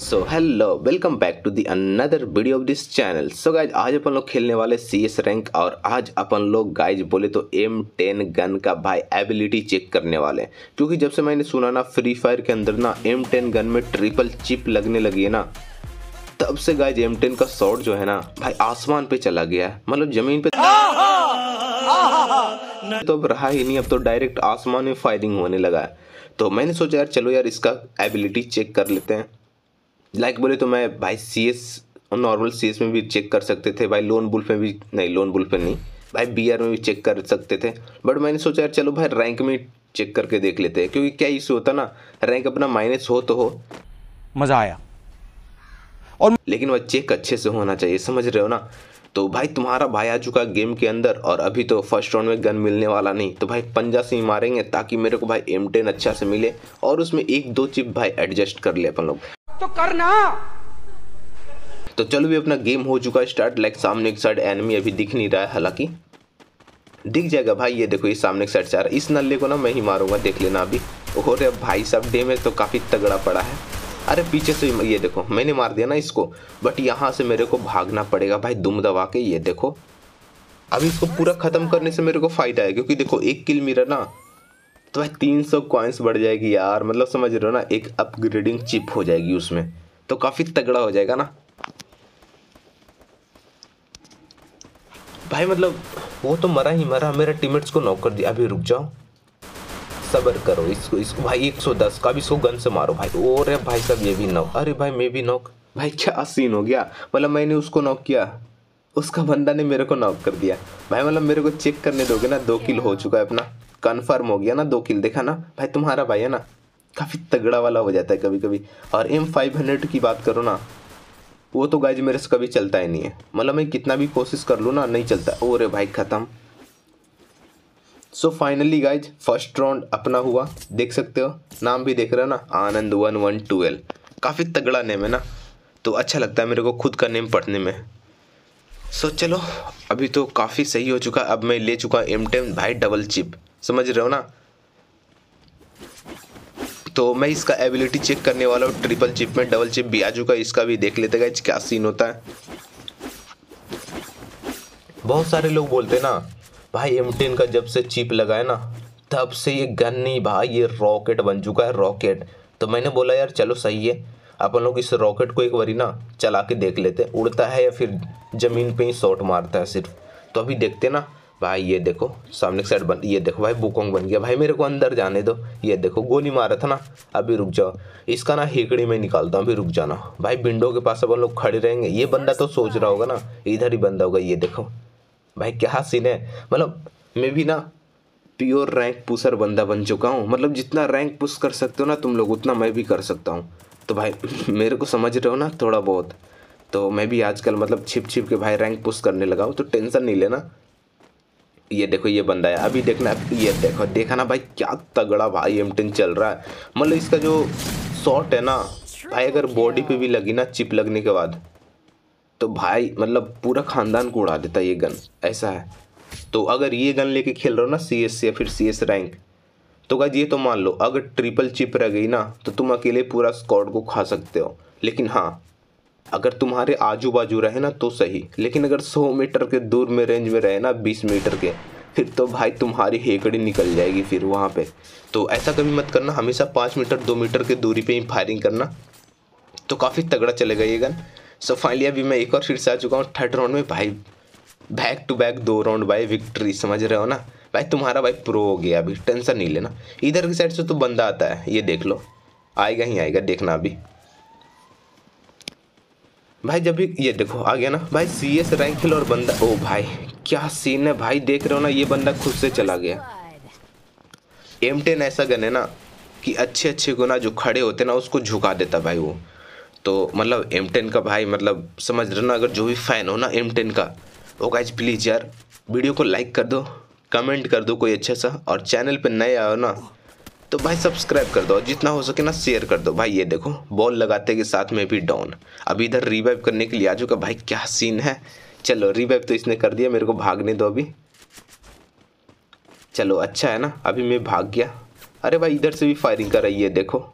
So hello welcome back to the another video of this channel so guys आज अपन लोग खेलने वाले सी एस रैंक और आज अपन लोग गाइज़ बोले तो एम टेन गन का भाई एबिलिटी चेक करने वाले हैं। क्योंकि जब से मैंने सुना ना फ्री फायर के अंदर ना एम टेन गन में ट्रिपल चिप लगने लगी है ना, तब से गाइज़ एम टेन का शॉट जो है ना, भाई, आसमान पे चला गया है। मतलब ज़मीन पे तो अब रहा ही नहीं, अब तो डायरेक्ट आसमान में फायरिंग होने लगा है। तो मैंने सोचा, यार, चलो यार, इसका एबिलिटी चेक कर लेते हैं। लाइक like बोले तो मैं भाई C S normal C S में भी चेक कर सकते थे भाई लोन बुल्फ में भी नहीं लोन बुल्फ में नहीं भाई बी आर में भी चेक कर सकते थे। बट मैंने सोचा यार चलो भाई रैंक में चेक करके देख लेते हैं क्योंकि क्या इशू होता ना रैंक अपना माइनस हो तो हो। मज़ा आया। और लेकिन वह चेक अच्छे से होना चाहिए समझ रहे हो ना? तो भाई तुम्हारा भाई आ चुका गेम के अंदर और अभी तो फ़र्स्ट राउंड में गन मिलने वाला नहीं। तो भाई पंजा से ही मारेंगे ताकि मेरे को भाई एम टेन अच्छा से मिले और उसमें एक दो चिप भाई एडजस्ट कर ले अपन लोग। तो करना। तो चलो भी अपना गेम हो चुका है स्टार्ट लाइक सामने एक साइड एनिमी अभी दिख नहीं रहा है, हालाँकि। दिख जाएगा भाई, ये देखो ये सामने एक साइड से आ रहा है। इस नल्ले को ना मैं ही मारूँगा, देख लेना अभी। और रे भाई साहब डैमेज तो काफ़ी तगड़ा पड़ा है। अरे पीछे से ये देखो, मैंने मार दिया ना इसको बट यहाँ से मेरे को भागना पड़ेगा भाई, दुम दबा के, ये देखो। अभी इसको पूरा ख़त्म करने से मेरे को फ़ायदा है, क्योंकि देखो, एक किल मेरा ना तो भाई तीन सौ कॉइन्स बढ़ जाएगी यार। मतलब समझ रहे हो ना एक अपग्रेडिंग चिप हो जाएगी उसमें। तो काफ़ी तगड़ा हो जाएगा ना। भाई मतलब वो तो मरा ही मरा। मेरा टीममेट्स को नॉक कर दिया। अभी रुक जाओ। सबर करो। इसको इसको भाई 110 का भी इसको गन से मारो भाई। और भाई साहब ये भी नॉक अरे भाई मैं भी नॉक। भाई क्या सीन हो गया? मतलब मैंने उसको नॉक किया। उसका बंदा ने मेरे को नॉक कर दिया। भाई मतलब मेरे को चेक करने दोगे ना दो किल हो चुका है अपना। कन्फर्म हो गया ना दो किल देखा ना? भाई तुम्हारा भाई है ना काफ़ी तगड़ा वाला हो जाता है कभी कभी और एम फाइव हंड्रेड की बात करो ना वो तो गाइज़ मेरे से कभी चलता ही नहीं है। मतलब मैं कितना भी कोशिश कर लूँ ना नहीं चलता। ओ रे भाई ख़त्म। So finally guys first round अपना हुआ। देख सकते हो नाम भी देख रहे हो ना आनंद वन वन ट्वेल्व काफ़ी तगड़ा नेम है ना। तो अच्छा लगता है मेरे को खुद का नेम पढ़ने में। सो so, चलो अभी तो काफ़ी सही हो चुका। अब मैं ले चुका एम टेन भाई डबल चिप समझ रहे हो ना? तो मैं इसका एबिलिटी चेक करने वाला हूँ ट्रिपल चिप में डबल चिप भी आ चुका है इसका भी देख लेते गए क्या सीन होता है। बहुत सारे लोग बोलते हैं ना, भाई एम टेन का जब से चिप लगाए ना, तब से ये गन नहीं, भाई, ये रॉकेट बन चुका है रॉकेट तो मैंने बोला, यार, चलो, सही है। अपन लोग इस रॉकेट को एक बारी ना चला के देख लेते उड़ता है या फिर ज़मीन पे ही शॉट मारता है सिर्फ़? तो अभी देखते ना भाई, ये देखो, सामने साइड बन, ये देखो भाई, बुकोंग बन गया। भाई, मेरे को अंदर जाने दो। ये देखो, गोली मारा था ना, अभी रुक जाओ। इसका ना हेकड़ी में निकालता हूँ, अभी रुक जाना। भाई, विंडो के पास अपन लोग खड़े रहेंगे। ये बंदा तो सोच रहा होगा ना, इधर ही बंदा होगा, ये देखो। भाई, क्या सीन है? मतलब मैं भी ना प्योर रैंक पुसर बंदा बन चुका हूँ। मतलब जितना रैंक पुश कर सकते हो ना तुम लोग, उतना मैं भी कर सकता हूँ। तो भाई, मेरे को समझ रहे हो ना थोड़ा बहुत? तो मैं भी आजकल मतलब छिप छिप के भाई रैंक पुश करने लगा हूँ तो टेंशन नहीं लेना। ये देखो, ये बंदा है। अभी देखना ये देखो, देखा ना भाई, क्या तगड़ा भाई एम चल रहा है। मतलब इसका जो शॉट है ना, भाई अगर बॉडी पे भी लगी ना चिप लगने के बाद तो भाई मतलब पूरा खानदान को उड़ा देता ये गन ऐसा है। तो अगर ये गन लेके खेल रहे हो ना सी एस या फिर सी एस रैंक तो गाइज़ ये तो मान लो, अगर ट्रिपल चिप रह गई ना तो तुम अकेले पूरा स्कॉड को खा सकते हो। लेकिन हाँ अगर तुम्हारे आजू बाजू रहे ना तो सही, लेकिन अगर 100 मीटर के दूर में रेंज में रहे ना 20 मीटर के, फिर तो भाई तुम्हारी हेकड़ी निकल जाएगी फिर वहाँ पे। तो ऐसा कभी मत करना, हमेशा पाँच मीटर, दो मीटर की दूरी पे ही फायरिंग करना। तो काफ़ी तगड़ा चलेगा ये गन सो फाइनली अभी मैं एक और फिर से आ चुका हूँ थर्ड राउंड में। भाई बैक टू बैक दो राउंड भाई विक्ट्री समझ रहे हो ना? भाई, तुम्हारा भाई प्रो हो गया अभी, टेंशन नहीं लेना। इधर की साइड से तो बंदा आता है, ये देख लो। आएगा ही आएगा, देखना अभी। भाई जब भी ये देखो, आ गया ना। भाई सी एस रैंक और बंदा, ओ भाई, क्या सीन है भाई? देख रहे हो ना, ये बंदा खुद से चला गया। एम टेन ऐसा गन है ना, कि अच्छे अच्छे गुना जो खड़े होते ना, उसको झुका देता भाई वो। तो मतलब एम टेन का भाई मतलब समझ रहे ना, अगर जो भी फ़ैन हो ना एम टेन का वो गाइज़ प्लीज़ यार वीडियो को लाइक कर दो कमेंट कर दो कोई अच्छा सा, और चैनल पे नए आओ ना तो भाई सब्सक्राइब कर दो जितना हो सके ना शेयर कर दो। भाई ये देखो बॉल लगाते के साथ में भी डाउन अभी इधर रिवाइव करने के लिए आ चुका। भाई क्या सीन है? चलो रिवाइव तो इसने कर दिया, मेरे को भागने दो अभी। चलो अच्छा है ना? अभी मैं भाग गया। अरे भाई, इधर से भी फायरिंग कर रही है, देखो।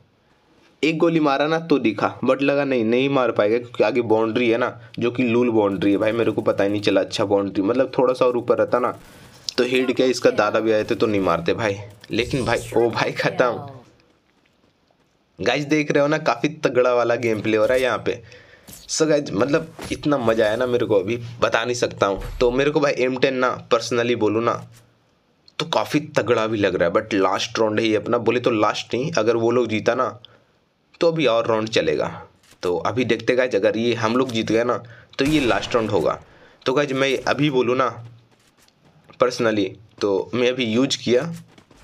एक गोली मारा ना तो दिखा बट लगा नहीं नहीं मार पाएगा, क्योंकि आगे बाउंड्री है ना, जो कि लूल बाउंड्री है। भाई मेरे को पता ही नहीं चला अच्छा बाउंड्री मतलब थोड़ा सा और ऊपर रहता ना तो हिट क्या इसका दादा भी आए थे तो नहीं मारते भाई। लेकिन भाई, ओ भाई, खत्म। गाइज़ देख रहे हो ना, काफ़ी तगड़ा वाला गेम प्ले हो रहा है यहाँ पे। सो गाइज़ मतलब इतना मज़ा आया ना मेरे को अभी, बता नहीं सकता हूँ। तो मेरे को भाई एम टेन ना पर्सनली बोलूँ ना तो काफ़ी तगड़ा भी लग रहा है। बट लास्ट राउंड है ये अपना, बोले तो लास्ट नहीं, अगर वो लोग जीता ना तो अभी और राउंड चलेगा। तो अभी देखते गाइज़ अगर ये हम लोग जीत गए ना तो ये लास्ट राउंड होगा। तो गाइज़ मैं अभी बोलूँ ना पर्सनली तो मैं अभी यूज़ किया।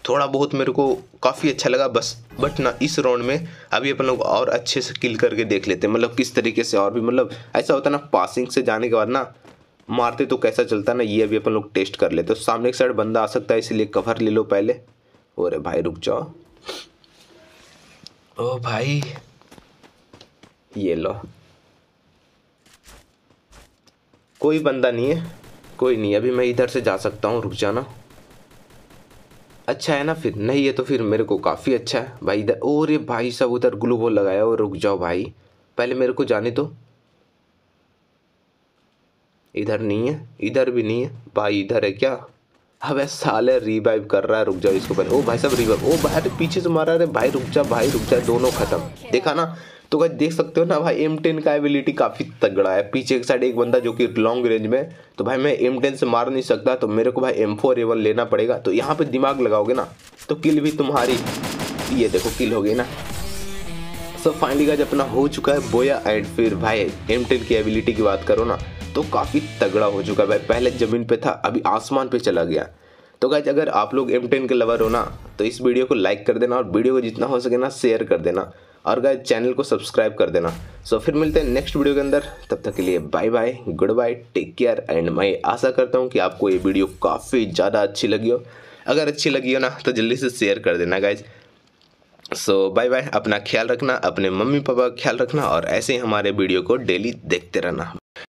थोड़ा बहुत मेरे को काफ़ी अच्छा लगा बस। बट ना इस राउंड में अभी अपन लोग और अच्छे से किल करके देख लेते हैं। मतलब किस तरीके से और भी मतलब ऐसा होता है ना पासिंग से जाने के बाद ना मारते तो कैसा चलता ना ये अभी अपन लोग टेस्ट कर लेते तो सामने एक साइड बंदा आ सकता है इसलिए कवर ले लो पहले। अरे भाई रुक जाओ। ओ भाई। ये लो। कोई बंदा नहीं है। कोई नहीं, अभी मैं इधर से जा सकता हूँ, रुक जाना। अच्छा है ना फिर? नहीं है तो फिर मेरे को काफ़ी अच्छा है। भाई इधर ओ रे भाई, सब उधर ग्लू बॉल लगाया और रुक जाओ भाई। पहले मेरे को जाने दो। इधर नहीं है, इधर भी नहीं है। भाई इधर है क्या? अब साले रिवाइव कर रहा है, रुक जाओ इसको पहले। ओ भाई सब रिवाइव ओ भाई पीछे से मारा रे भाई रुक जा, भाई रुक जा, दोनों खत्म। देखा ना? तो भाई देख सकते हो ना भाई एम टेन का एबिलिटी काफ़ी तगड़ा है। पीछे एक साइड एक बंदा जो कि लॉन्ग रेंज में तो भाई मैं एम टेन से मार नहीं सकता तो मेरे को भाई एम फोर एवन लेना पड़ेगा। तो यहाँ पे दिमाग लगाओगे ना तो किल भी तुम्हारी। ये देखो किल हो गई ना। सब फाइनली का अपना हो चुका है बोया एंड फिर भाई एम की एबिलिटी की बात करो ना तो काफ़ी तगड़ा हो चुका है भाई। पहले ज़मीन पे था, अभी आसमान पे चला गया। तो गाइज़ अगर आप लोग एम टेन के लवर हो ना तो इस वीडियो को लाइक कर देना और वीडियो को जितना हो सके ना शेयर कर देना। और गाय चैनल को सब्सक्राइब कर देना। सो फिर मिलते हैं नेक्स्ट वीडियो के अंदर। तब तक के लिए bye bye goodbye take care and मैं आशा करता हूँ कि आपको ये वीडियो काफ़ी ज़्यादा अच्छी लगी हो। अगर अच्छी लगी हो ना तो जल्दी से शेयर कर देना गाइज़ सो बाय बाय अपना ख्याल रखना, अपने मम्मी पापा का ख्याल रखना, और ऐसे ही हमारे वीडियो को डेली देखते रहना।